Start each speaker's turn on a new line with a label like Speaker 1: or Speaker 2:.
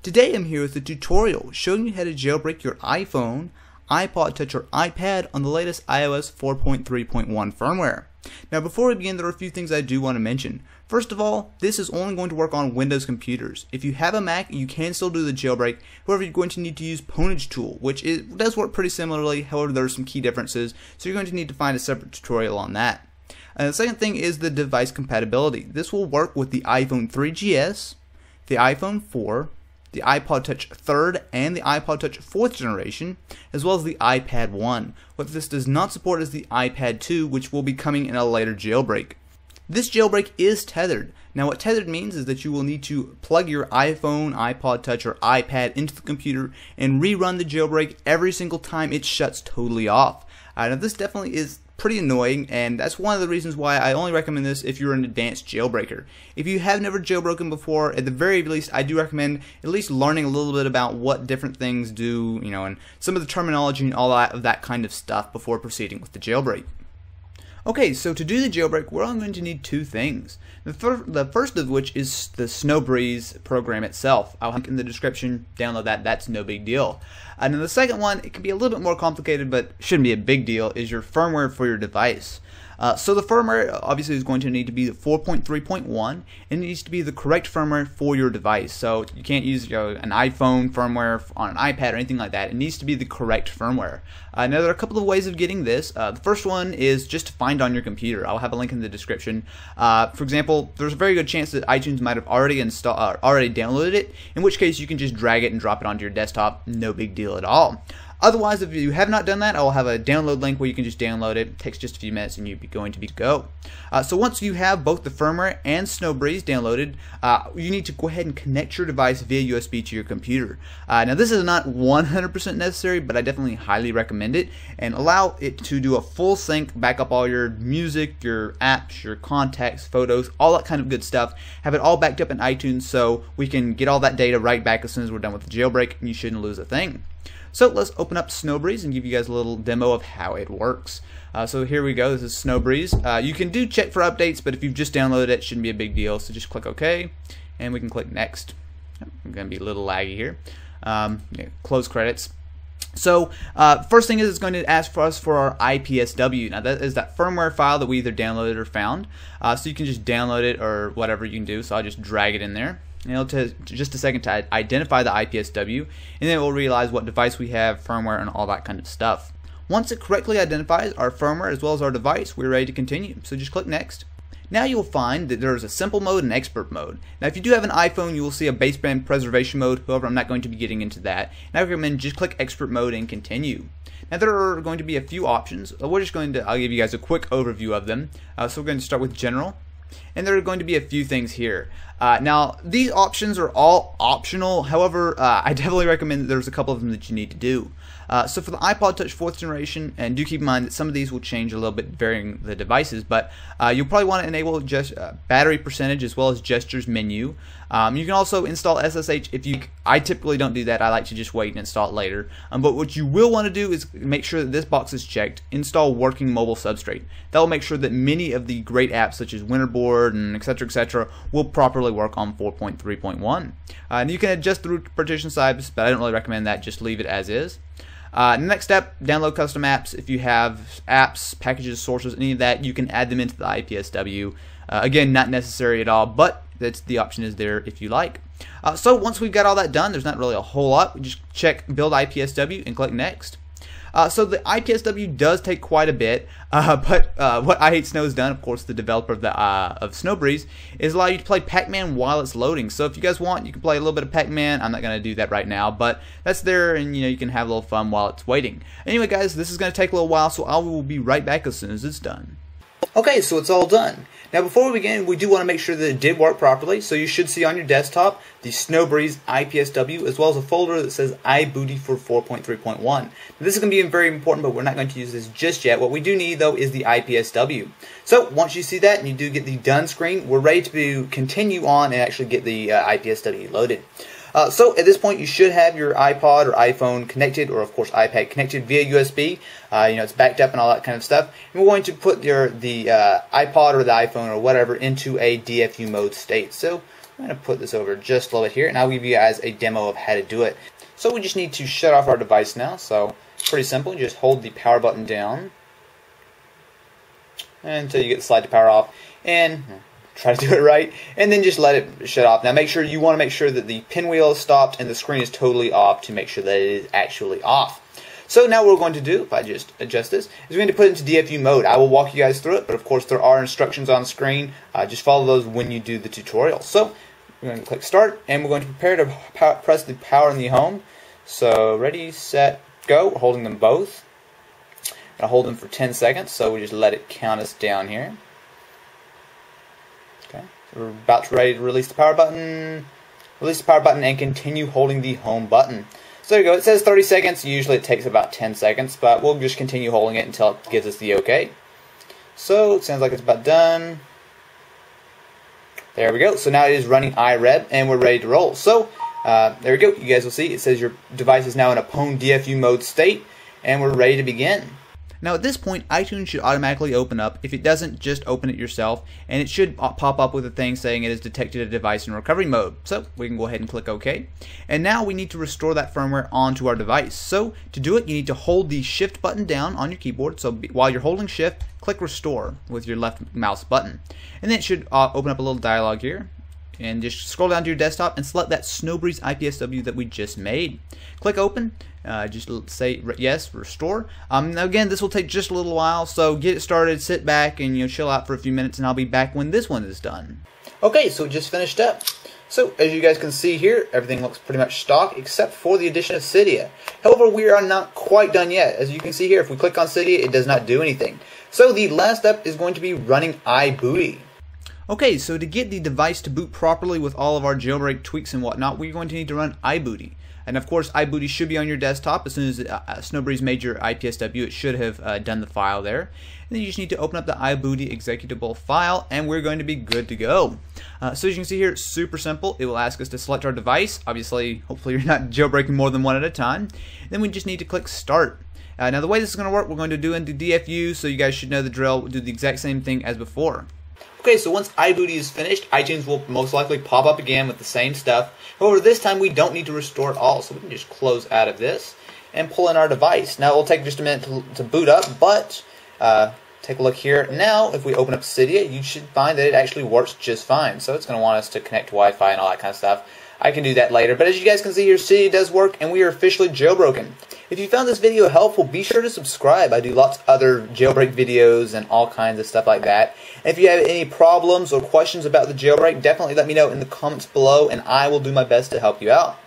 Speaker 1: Today I'm here with a tutorial showing you how to jailbreak your iPhone, iPod Touch or iPad on the latest iOS 4.3.1 firmware. Now before we begin there are a few things I do want to mention. First of all, this is only going to work on Windows computers. If you have a Mac, you can still do the jailbreak. However, you're going to need to use Pwnage Tool, which is, does work pretty similarly. However, there are some key differences, so you're going to need to find a separate tutorial on that. And the second thing is the device compatibility. This will work with the iPhone 3GS, the iPhone 4, the iPod Touch 3rd and the iPod Touch 4th generation, as well as the iPad 1. What this does not support is the iPad 2, which will be coming in a later jailbreak. This jailbreak is tethered. Now what tethered means is that you will need to plug your iPhone, iPod Touch, or iPad into the computer and rerun the jailbreak every single time it shuts totally off. Uh, now this definitely is pretty annoying, and that's one of the reasons why I only recommend this if you're an advanced jailbreaker. If you have never jailbroken before, at the very least, I do recommend at least learning a little bit about what different things do, you know, and some of the terminology and all that of that kind of stuff before proceeding with the jailbreak. Okay, so to do the jailbreak, we're only going to need two things. The, the first of which is the sn0wbreeze program itself. I'll link in the description, download that, that's no big deal. And then the second one, it can be a little bit more complicated, but shouldn't be a big deal, is your firmware for your device. Uh, so the firmware obviously is going to need to be 4.3.1 and it needs to be the correct firmware for your device. So you can't use you know, an iPhone firmware on an iPad or anything like that. It needs to be the correct firmware. Uh, now there are a couple of ways of getting this. Uh, the first one is just to find on your computer. I'll have a link in the description. Uh, for example, there's a very good chance that iTunes might have already installed, uh, already downloaded it. In which case you can just drag it and drop it onto your desktop. No big deal at all. Otherwise, if you have not done that, I will have a download link where you can just download it. It takes just a few minutes and you're going to be go. Uh, so once you have both the firmware and sn0wbreeze downloaded, uh, you need to go ahead and connect your device via USB to your computer. Uh, now this is not 100% necessary, but I definitely highly recommend it and allow it to do a full sync, back up all your music, your apps, your contacts, photos, all that kind of good stuff. Have it all backed up in iTunes so we can get all that data right back as soon as we're done with the jailbreak and you shouldn't lose a thing. So let's open up sn0wbreeze and give you guys a little demo of how it works. Uh, so here we go, this is sn0wbreeze. Uh, you can do check for updates, but if you've just downloaded it, it shouldn't be a big deal. So just click OK, and we can click Next. I'm going to be a little laggy here. Um, yeah, close credits. So uh, first thing is it's going to ask for us for our IPSW. Now that is that firmware file that we either downloaded or found. Uh, so you can just download it or whatever you can do. So I'll just drag it in there and it'll take just a second to identify the IPSW, and then it will realize what device we have, firmware, and all that kind of stuff. Once it correctly identifies our firmware as well as our device, we're ready to continue. So just click Next. Now you'll find that there's a simple mode and expert mode. Now if you do have an iPhone, you will see a baseband preservation mode, however I'm not going to be getting into that. I recommend just click expert mode and continue. Now there are going to be a few options. We're just going to, I'll give you guys a quick overview of them. Uh, so we're going to start with general and there are going to be a few things here. Uh, now, these options are all optional. However, uh, I definitely recommend that there's a couple of them that you need to do. Uh, so for the iPod Touch 4th generation, and do keep in mind that some of these will change a little bit varying the devices, but uh, you'll probably want to enable just uh, battery percentage as well as gestures menu. Um, you can also install SSH if you, I typically don't do that, I like to just wait and install it later. Um, but what you will want to do is make sure that this box is checked, install working mobile substrate. That will make sure that many of the great apps such as Winterboard and etc etc will properly work on 4.3.1. Uh, and you can adjust through partition size, but I don't really recommend that, just leave it as is. Uh, next step, download custom apps. If you have apps, packages, sources, any of that, you can add them into the IPSW. Uh, again, not necessary at all, but that's the option is there if you like. Uh, so once we've got all that done, there's not really a whole lot. We just check build IPSW and click next. Uh, so the IPSW does take quite a bit, uh, but uh, what ih8sn0w has done, of course, the developer of, the, uh, of sn0wbreeze, is allow you to play Pac-Man while it's loading. So if you guys want, you can play a little bit of Pac-Man. I'm not going to do that right now, but that's there, and you know you can have a little fun while it's waiting. Anyway, guys, this is going to take a little while, so I will be right back as soon as it's done. Okay, so it's all done. Now before we begin, we do want to make sure that it did work properly, so you should see on your desktop the sn0wbreeze IPSW as well as a folder that says iBooty for 4.3.1. This is going to be very important, but we're not going to use this just yet. What we do need though is the IPSW. So once you see that and you do get the done screen, we're ready to continue on and actually get the uh, IPSW loaded. Uh, so at this point, you should have your iPod or iPhone connected, or of course iPad connected via USB. Uh, you know, it's backed up and all that kind of stuff. And we're going to put your the uh, iPod or the iPhone or whatever into a DFU mode state. So I'm going to put this over just a little bit here, and I'll give you guys a demo of how to do it. So we just need to shut off our device now. So pretty simple. You just hold the power button down until you get the slide to power off, and try to do it right, and then just let it shut off. Now make sure you want to make sure that the pinwheel is stopped and the screen is totally off to make sure that it is actually off. So now what we're going to do, if I just adjust this, is we're going to put it into DFU mode. I will walk you guys through it, but of course there are instructions on screen. Uh, just follow those when you do the tutorial. So we're going to click start, and we're going to prepare to press the power in the home. So ready, set, go. We're holding them both. i hold them for 10 seconds, so we just let it count us down here. We're about to ready to release the power button. Release the power button and continue holding the home button. So there you go. It says 30 seconds. Usually it takes about 10 seconds, but we'll just continue holding it until it gives us the OK. So it sounds like it's about done. There we go. So now it is running iReb, and we're ready to roll. So uh, there we go. You guys will see it says your device is now in a Pwn DFU mode state, and we're ready to begin. Now at this point, iTunes should automatically open up. If it doesn't, just open it yourself, and it should pop up with a thing saying it has detected a device in recovery mode. So we can go ahead and click OK. And now we need to restore that firmware onto our device. So to do it, you need to hold the Shift button down on your keyboard. So while you're holding Shift, click Restore with your left mouse button. And then it should uh, open up a little dialog here and just scroll down to your desktop and select that sn0wbreeze IPSW that we just made. Click open, uh, just say yes, restore. Um, now again, this will take just a little while, so get it started, sit back, and you know chill out for a few minutes, and I'll be back when this one is done. Okay, so just finished up. So as you guys can see here, everything looks pretty much stock except for the addition of Cydia. However, we are not quite done yet. As you can see here, if we click on Cydia, it does not do anything. So the last step is going to be running iBooty. Okay, so to get the device to boot properly with all of our jailbreak tweaks and whatnot, we're going to need to run iBooty. And of course, iBooty should be on your desktop as soon as uh, uh sn0wbreeze made your IPSW. It should have uh, done the file there. And then you just need to open up the iBooty executable file, and we're going to be good to go. Uh, so as you can see here, it's super simple. It will ask us to select our device. Obviously, hopefully you're not jailbreaking more than one at a time. Then we just need to click Start. Uh, now the way this is going to work, we're going to do into DFU, so you guys should know the drill. We'll do the exact same thing as before. Okay, so once iBooty is finished, iTunes will most likely pop up again with the same stuff. However, this time we don't need to restore it all, so we can just close out of this and pull in our device. Now, it will take just a minute to, to boot up, but uh, take a look here. Now, if we open up Cydia, you should find that it actually works just fine. So it's going to want us to connect to Wi-Fi and all that kind of stuff. I can do that later. But as you guys can see here, Cydia does work, and we are officially jailbroken. If you found this video helpful, be sure to subscribe. I do lots of other jailbreak videos and all kinds of stuff like that. And if you have any problems or questions about the jailbreak, definitely let me know in the comments below, and I will do my best to help you out.